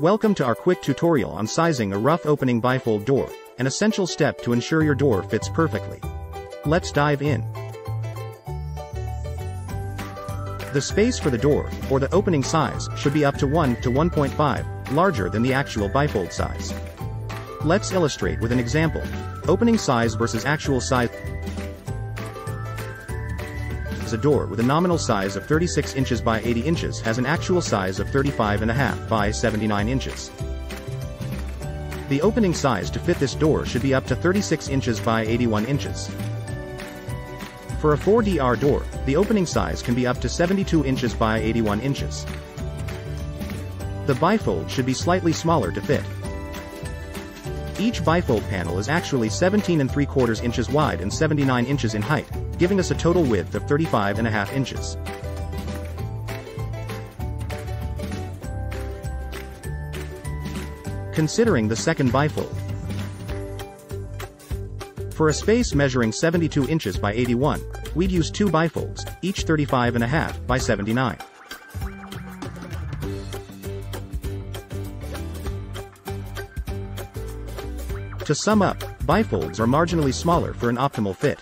Welcome to our quick tutorial on sizing a rough opening bifold door, an essential step to ensure your door fits perfectly. Let's dive in. The space for the door, or the opening size, should be up to 1 to 1.5, larger than the actual bifold size. Let's illustrate with an example. Opening size versus actual size a door with a nominal size of 36 inches by 80 inches has an actual size of 35.5 by 79 inches. The opening size to fit this door should be up to 36 inches by 81 inches. For a 4DR door, the opening size can be up to 72 inches by 81 inches. The bifold should be slightly smaller to fit. Each bifold panel is actually 17 and 3 quarters inches wide and 79 inches in height, giving us a total width of 35 and a half inches. Considering the second bifold. For a space measuring 72 inches by 81, we'd use two bifolds, each 35 and a half by 79. To sum up, bifolds are marginally smaller for an optimal fit.